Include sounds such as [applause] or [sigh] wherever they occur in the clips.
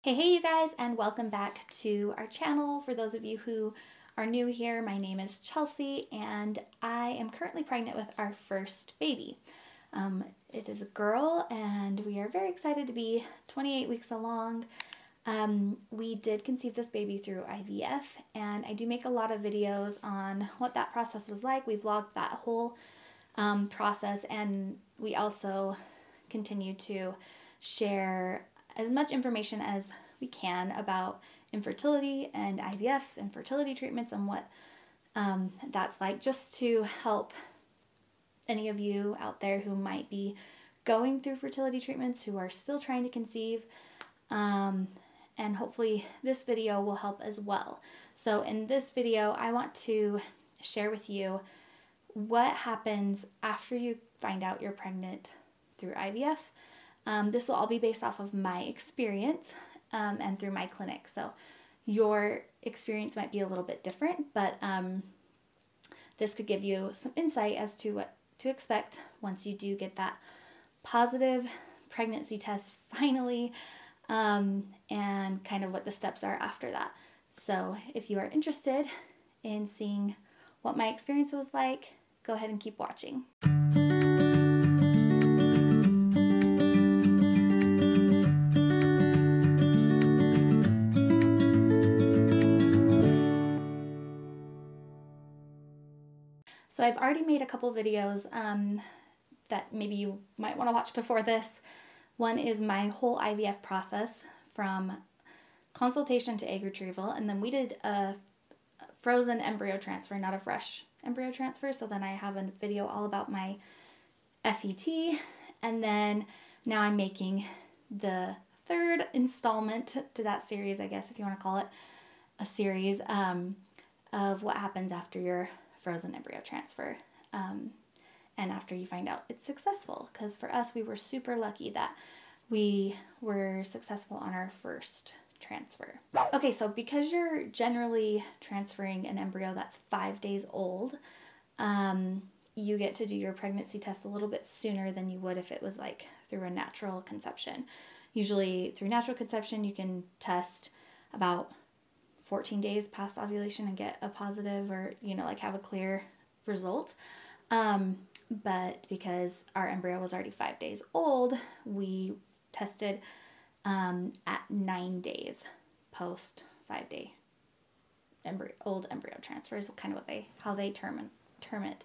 Hey, hey, you guys, and welcome back to our channel. For those of you who are new here, my name is Chelsea, and I am currently pregnant with our first baby. Um, it is a girl, and we are very excited to be 28 weeks along. Um, we did conceive this baby through IVF, and I do make a lot of videos on what that process was like. We vlogged that whole um, process, and we also continue to share as much information as we can about infertility and IVF and fertility treatments and what um, that's like, just to help any of you out there who might be going through fertility treatments, who are still trying to conceive. Um, and hopefully, this video will help as well. So, in this video, I want to share with you what happens after you find out you're pregnant through IVF um, this will all be based off of my experience um, and through my clinic. So your experience might be a little bit different, but um, this could give you some insight as to what to expect once you do get that positive pregnancy test finally um, and kind of what the steps are after that. So if you are interested in seeing what my experience was like, go ahead and keep watching. So I've already made a couple videos um, that maybe you might want to watch before this. One is my whole IVF process from consultation to egg retrieval, and then we did a frozen embryo transfer, not a fresh embryo transfer. So then I have a video all about my FET, and then now I'm making the third installment to that series, I guess, if you want to call it a series um, of what happens after your frozen embryo transfer. Um, and after you find out it's successful, because for us, we were super lucky that we were successful on our first transfer. Okay, so because you're generally transferring an embryo that's five days old, um, you get to do your pregnancy test a little bit sooner than you would if it was like through a natural conception. Usually, through natural conception, you can test about 14 days past ovulation and get a positive or, you know, like have a clear result. Um, but because our embryo was already five days old, we tested um, at nine days post five day embryo, old embryo transfer is kind of what they, how they term, term it.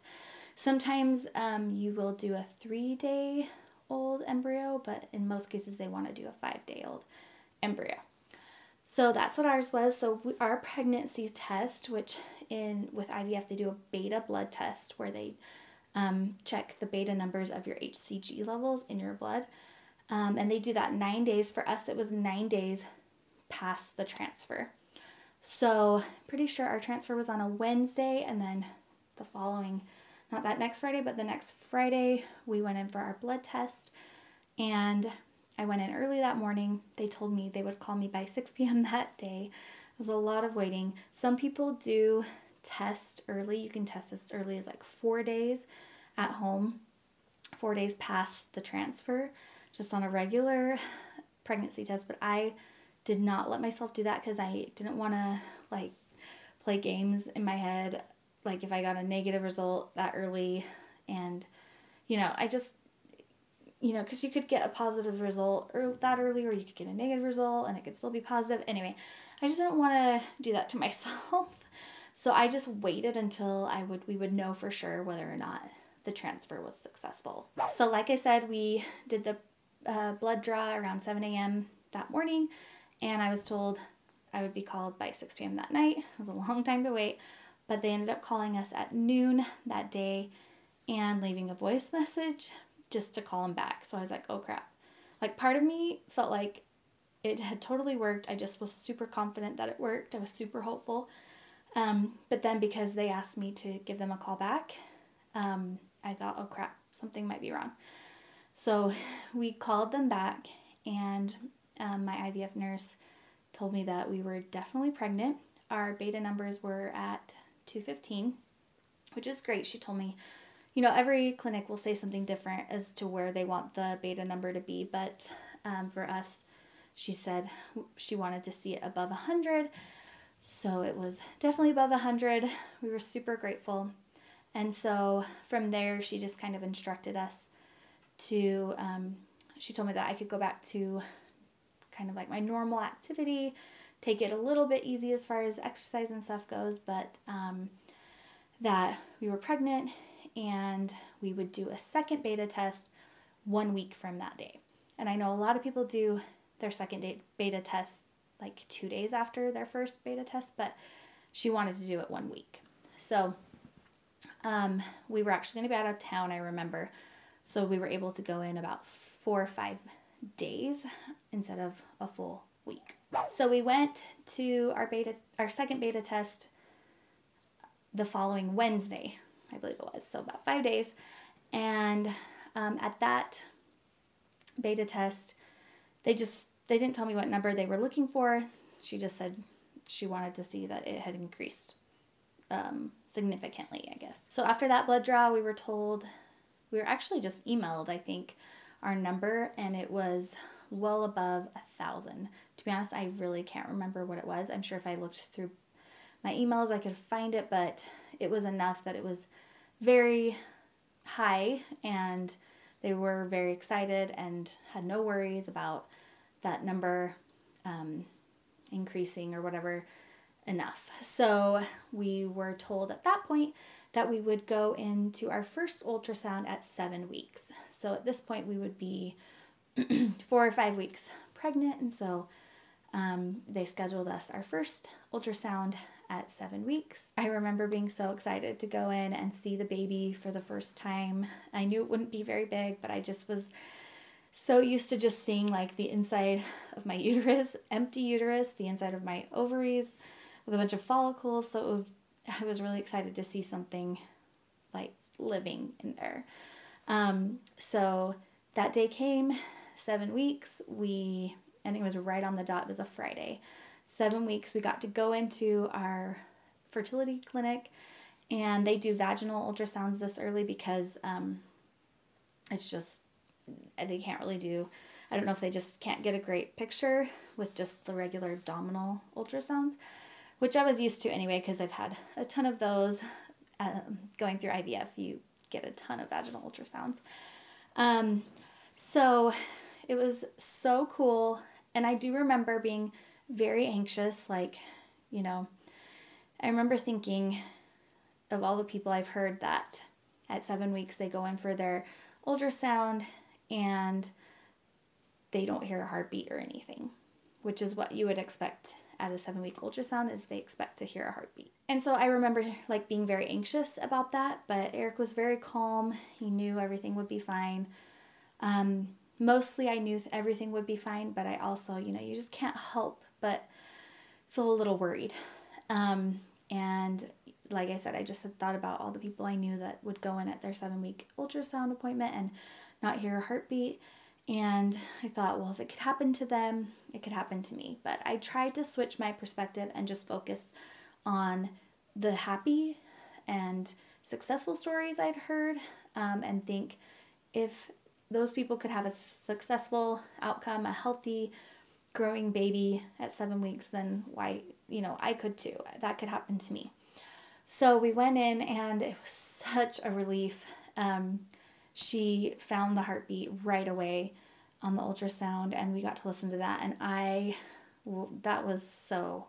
Sometimes um, you will do a three day old embryo, but in most cases they want to do a five day old embryo. So that's what ours was. So we, our pregnancy test, which in with IVF they do a beta blood test where they um, check the beta numbers of your HCG levels in your blood, um, and they do that nine days. For us, it was nine days past the transfer. So pretty sure our transfer was on a Wednesday, and then the following, not that next Friday, but the next Friday, we went in for our blood test, and I went in early that morning. They told me they would call me by 6 p.m. that day. It was a lot of waiting. Some people do test early. You can test as early as like four days at home, four days past the transfer, just on a regular pregnancy test. But I did not let myself do that because I didn't want to like play games in my head. Like if I got a negative result that early, and you know, I just you know, because you could get a positive result or that early, or you could get a negative result and it could still be positive. Anyway, I just didn't want to do that to [laughs] myself. So I just waited until I would we would know for sure whether or not the transfer was successful. So like I said, we did the uh, blood draw around 7 a.m. that morning, and I was told I would be called by 6 p.m. that night. It was a long time to wait, but they ended up calling us at noon that day and leaving a voice message just to call him back. So I was like, oh crap. Like part of me felt like it had totally worked. I just was super confident that it worked. I was super hopeful. Um, but then because they asked me to give them a call back, um, I thought, oh crap, something might be wrong. So we called them back, and um, my IVF nurse told me that we were definitely pregnant. Our beta numbers were at 215, which is great. She told me you know, every clinic will say something different as to where they want the beta number to be, but um, for us, she said she wanted to see it above 100. So it was definitely above 100. We were super grateful. And so from there, she just kind of instructed us to, um, she told me that I could go back to kind of like my normal activity, take it a little bit easy as far as exercise and stuff goes, but um, that we were pregnant and we would do a second beta test one week from that day. And I know a lot of people do their second beta test like two days after their first beta test, but she wanted to do it one week. So um, we were actually going to be out of town, I remember. So we were able to go in about four or five days instead of a full week. So we went to our beta, our second beta test the following Wednesday, I believe it was. So about five days. And um, at that beta test, they just they didn't tell me what number they were looking for. She just said she wanted to see that it had increased um, significantly, I guess. So after that blood draw, we were told, we were actually just emailed, I think, our number, and it was well above a thousand. To be honest, I really can't remember what it was. I'm sure if I looked through my emails, I could find it, but it was enough that it was very high, and they were very excited and had no worries about that number um, increasing or whatever enough. So we were told at that point that we would go into our first ultrasound at seven weeks. So at this point, we would be [clears throat] four or five weeks pregnant, and so um, they scheduled us our first ultrasound at seven weeks. I remember being so excited to go in and see the baby for the first time. I knew it wouldn't be very big, but I just was so used to just seeing like the inside of my [laughs] uterus, empty uterus, the inside of my ovaries with a bunch of follicles. So I was really excited to see something like living in there. Um, so that day came, seven weeks. We, I think it was right on the dot, it was a Friday. Seven weeks, we got to go into our fertility clinic and they do vaginal ultrasounds this early because um, it's just they can't really do I don't know if they just can't get a great picture with just the regular abdominal ultrasounds, which I was used to anyway because I've had a ton of those um, going through IVF. You get a ton of vaginal ultrasounds. Um, so it was so cool. And I do remember being very anxious. Like, you know, I remember thinking of all the people I've heard that at seven weeks they go in for their ultrasound and they don't hear a heartbeat or anything, which is what you would expect at a seven week ultrasound is they expect to hear a heartbeat. And so I remember like being very anxious about that, but Eric was very calm. He knew everything would be fine. Um, mostly I knew everything would be fine, but I also, you know, you just can't help but feel a little worried. Um, and like I said, I just had thought about all the people I knew that would go in at their seven week ultrasound appointment and not hear a heartbeat. And I thought, well, if it could happen to them, it could happen to me. But I tried to switch my perspective and just focus on the happy and successful stories I'd heard um, and think if those people could have a successful outcome, a healthy, growing baby at seven weeks, then why, you know, I could too. That could happen to me. So we went in and it was such a relief. Um, she found the heartbeat right away on the ultrasound and we got to listen to that and I well, that was so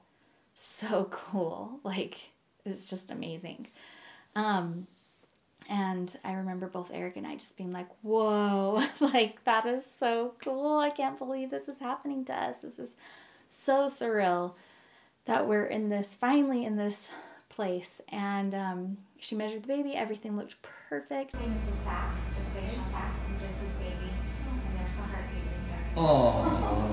so [laughs] cool like it was just amazing um and I remember both Eric and I just being like whoa. [laughs] Like that is so cool. I can't believe this is happening to us. This is so surreal that we're in this finally in this place. And um, she measured the baby. Everything looked perfect. This is the sac gestational sac. And this is baby. And there's the heartbeat in there. Oh.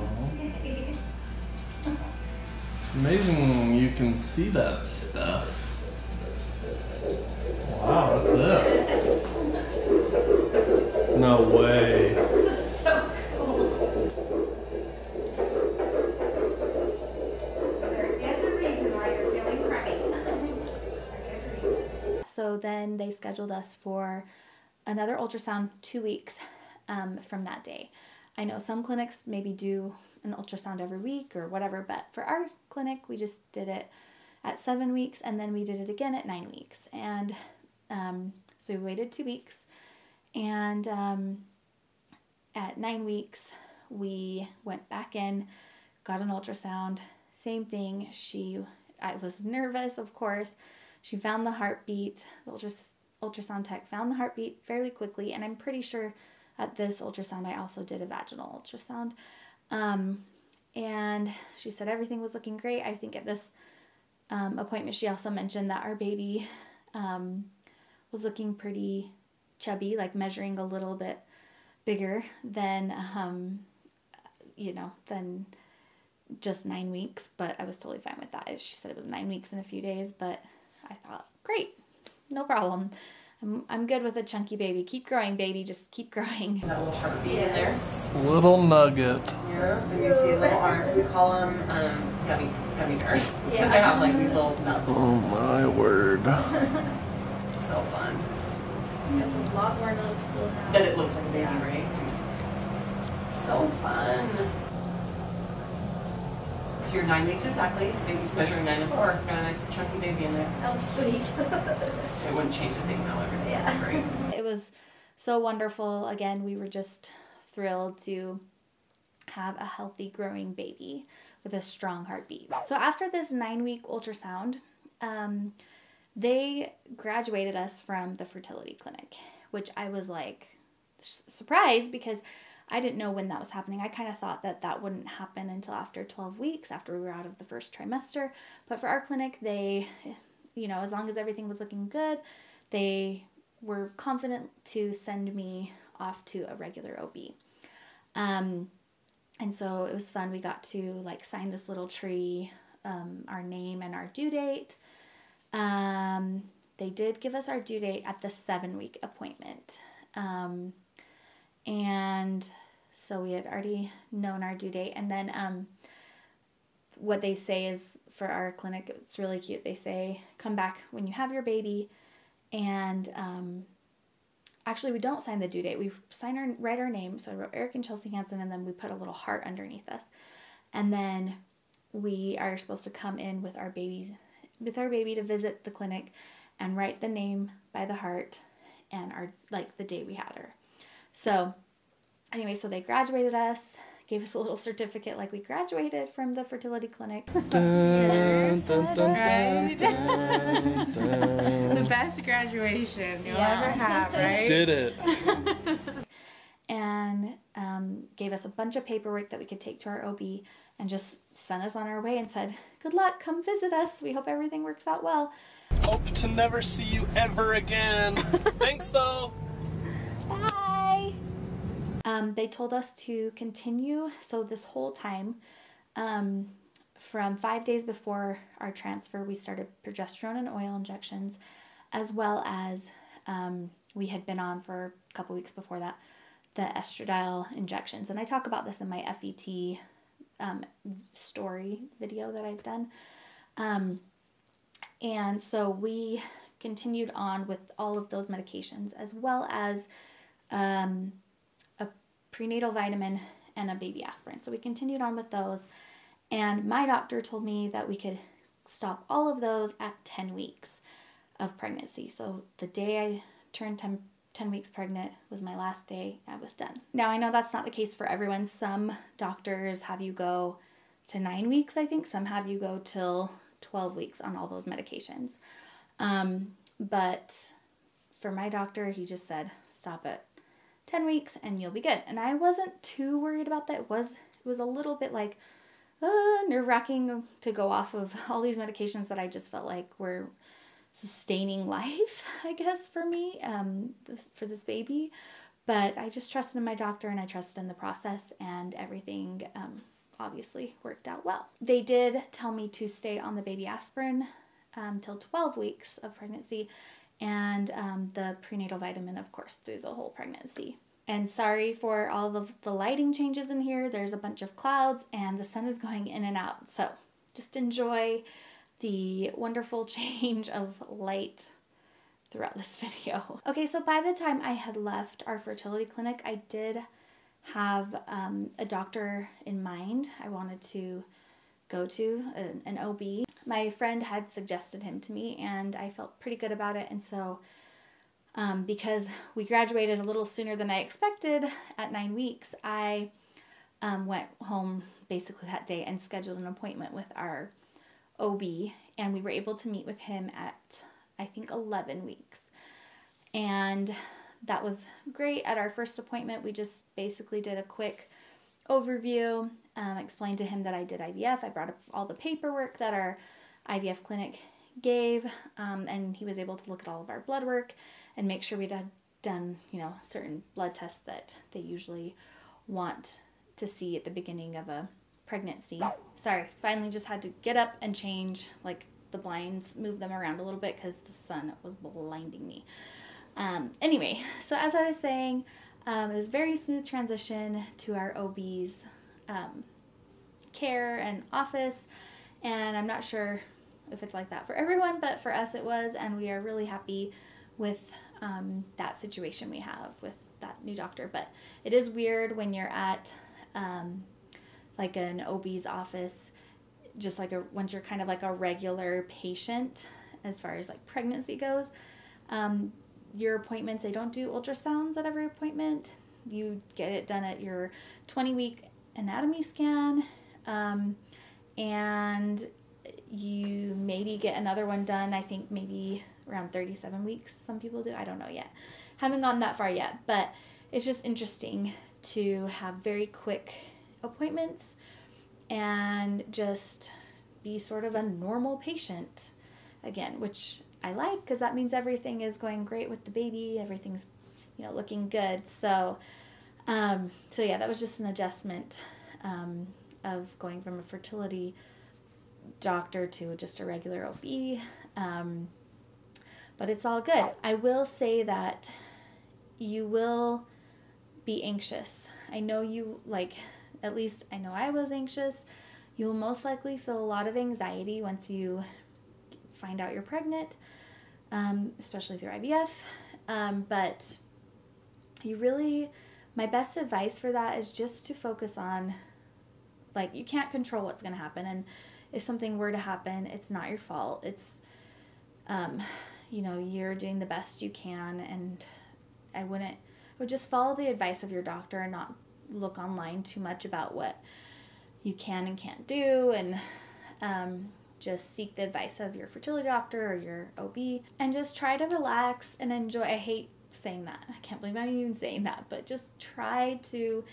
it's amazing you can see that stuff. Wow, that's it. No way. so so. So then they scheduled us for another ultrasound two weeks um, from that day. I know some clinics maybe do an ultrasound every week or whatever, but for our clinic, we just did it at seven weeks and then we did it again at nine weeks. And um, so we waited two weeks. And um, at nine weeks, we went back in, got an ultrasound. Same thing. She, I was nervous, of course. She found the heartbeat. The ultras, ultrasound tech found the heartbeat fairly quickly, and I'm pretty sure at this ultrasound I also did a vaginal ultrasound. Um, and she said everything was looking great. I think at this um, appointment she also mentioned that our baby um, was looking pretty chubby, like measuring a little bit bigger than um, you know than just nine weeks. But I was totally fine with that. She said it was nine weeks in a few days, but I thought great, no problem. I'm, I'm good with a chunky baby. Keep growing, baby. Just keep growing. That little heartbeat in there. Little nugget. Here, and you see little arms. We call them um, gummy gummy bears because Yeah. they have like these little nubs. Oh my word. [laughs] So fun. It's a lot more noticeable now. Then it looks like a baby, right? So fun. So you're nine weeks exactly. Baby's measuring nine and four. Got a nice chunky baby in there. Oh, sweet. [laughs] It wouldn't change a thing now. Everything Yeah. is great. [laughs] It was so wonderful. Again, we were just thrilled to have a healthy growing baby with a strong heartbeat. So after this nine week ultrasound, um, they graduated us from the fertility clinic, which I was like surprised because I didn't know when that was happening. I kind of thought that that wouldn't happen until after 12 weeks, after we were out of the first trimester. But for our clinic, they, you know, as long as everything was looking good, they were confident to send me off to a regular OB. Um, and so it was fun. We got to like sign this little tree, um, our name and our due date. Um, they did give us our due date at the seven week appointment. Um, and so we had already known our due date. And then um, what they say is for our clinic, it's really cute. They say, come back when you have your baby. And um, actually, we don't sign the due date. We sign our write our name. So I wrote Eric and Chelsea Hansen, and then we put a little heart underneath us. And then we are supposed to come in with our babies, with our baby to visit the clinic, and write the name by the heart, and our like the day we had her. So anyway, so they graduated us, gave us a little certificate like we graduated from the fertility clinic. Dun, dun, dun, [laughs] dun, Right? [laughs] The best graduation you'll Yeah. ever have, right? Did it. [laughs] and um, gave us a bunch of paperwork that we could take to our OB and just sent us on our way and said, Good luck, come visit us. We hope everything works out well. Hope to never see you ever again. [laughs] Thanks though. Bye. Um, they told us to continue. So this whole time, um, from five days before our transfer, we started progesterone in oil injections, as well as um, we had been on for a couple weeks before that the estradiol injections. And I talk about this in my FET um, story video that I've done. Um, and so we continued on with all of those medications as well as um, a prenatal vitamin and a baby aspirin. So we continued on with those. And my doctor told me that we could stop all of those at 10 weeks of pregnancy. So the day I turned 10, 10 weeks pregnant was my last day. I was done. Now I know that's not the case for everyone. Some doctors have you go to nine weeks, I think. Some have you go till 12 weeks on all those medications. Um, but for my doctor, he just said, stop at 10 weeks and you'll be good. And I wasn't too worried about that. It was, it was a little bit like, uh, nerve wracking to go off of all these medications that I just felt like were sustaining [laughs] life, I guess, for me, um, for this baby. But I just trusted in my doctor and I trusted in the process, and everything um, obviously worked out well. They did tell me to stay on the baby aspirin um, till 12 weeks of pregnancy and um, the prenatal vitamin, of course, through the whole pregnancy. And sorry for all of the lighting changes in here. There's a bunch of clouds and the sun is going in and out. So just enjoy the wonderful [laughs] change of light throughout this video. Okay, so by the time I had left our fertility clinic, I did have um, a doctor in mind. I wanted to go to an, an OB. My friend had suggested him to me, and I felt pretty good about it. And so, um, because we graduated a little sooner than I expected at nine weeks, I um, went home basically that day and scheduled an appointment with our OB, and we were able to meet with him at I think 11 weeks. And that was great. At our first appointment, we just basically did a quick overview, um, explained to him that I did IVF. I brought up all the paperwork that our IVF clinic gave, um, and he was able to look at all of our blood work and make sure we'd had done, you know, certain blood tests that they usually want to see at the beginning of a pregnancy. Sorry, finally just had to get up and change like the blinds, move them around a little bit because the sun was blinding me. Um, anyway, so as I was saying, um, it was very smooth transition to our OB's um, care and office, and I'm not sure if it's like that for everyone, but for us it was, and we are really happy with um, that situation we have with that new doctor. But it is weird when you're at um, like an OB's office, just like a once you're kind of like a regular patient as far as like pregnancy goes. Um, your appointments, they don't do ultrasounds at every appointment. You get it done at your 20 week anatomy scan. Um, and you maybe get another one done, I think maybe around 37 weeks. Some people do. I don't know yet. Haven't gone that far yet, but it's just interesting to have very quick appointments and just be sort of a normal patient again, which I like because that means everything is going great with the baby, everything's you know looking good. So, um, so yeah, that was just an adjustment um, of going from a fertility doctor to just a regular OB. Um, but it's all good. I will say that you will be anxious. I know you like at least I know I was anxious. You will most likely feel a lot of anxiety once you find out you're pregnant, um, especially through IVF. Um, but you really, my best advice for that is just to focus on, like, you can't control what's going to happen. And if something were to happen, it's not your fault. It's, um, you know, you're doing the best you can. And I wouldn't, I would just follow the advice of your doctor and not look online too much about what you can and can't do and um, just seek the advice of your fertility doctor or your OB and just try to relax and enjoy. I hate saying that. I can't believe I'm even saying that, but just try to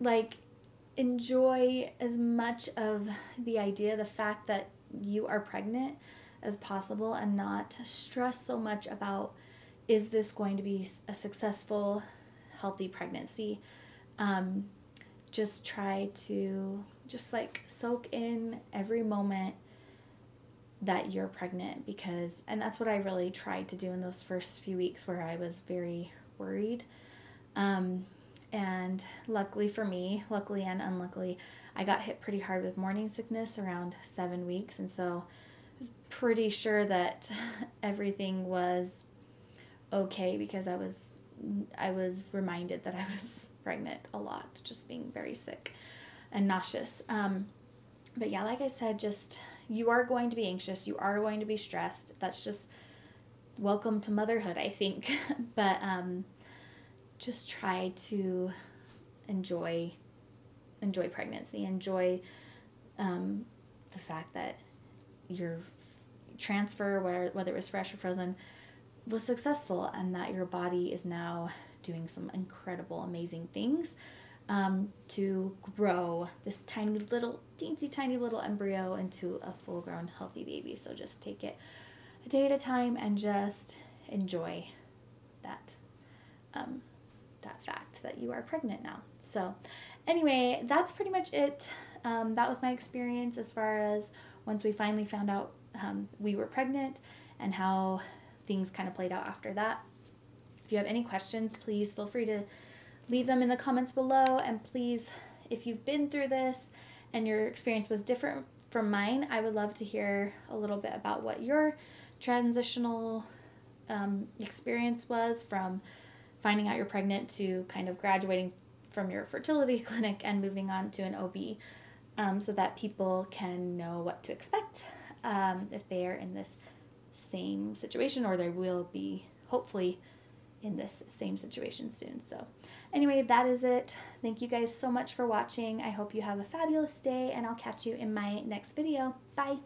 like enjoy as much of the idea, the fact that you are pregnant as possible and not stress so much about is this going to be a successful, healthy pregnancy um, just try to just like soak in every moment that you're pregnant because and that's what I really tried to do in those first few weeks where I was very worried. Um, and luckily for me, luckily and unluckily, I got hit pretty hard with morning sickness around seven weeks, and so I was pretty sure that [laughs] everything was okay because I was I was reminded that I was pregnant a lot, just being very sick and nauseous. Um, but yeah, like I said, just you are going to be anxious, you are going to be stressed. That's just welcome to motherhood, I think. [laughs] but um, just try to enjoy enjoy pregnancy, enjoy um, the fact that your transfer, whether whether it was fresh or frozen, was successful, and that your body is now doing some incredible, amazing things um, to grow this tiny little, teensy tiny little embryo into a full grown, healthy baby. So just take it a day at a time and just enjoy that. Um, that fact that you are pregnant now. So, anyway, that's pretty much it. Um, that was my experience as far as once we finally found out um, we were pregnant and how things kind of played out after that. If you have any questions, please feel free to leave them in the comments below. And please, if you've been through this and your experience was different from mine, I would love to hear a little bit about what your transitional um, experience was from finding out you're pregnant to kind of graduating from your fertility [laughs] clinic and moving on to an OB um, so that people can know what to expect um, if they are in this same situation or they will be hopefully in this same situation soon. So, anyway, that is it. Thank you guys so much for watching. I hope you have a fabulous day, and I'll catch you in my next video. Bye.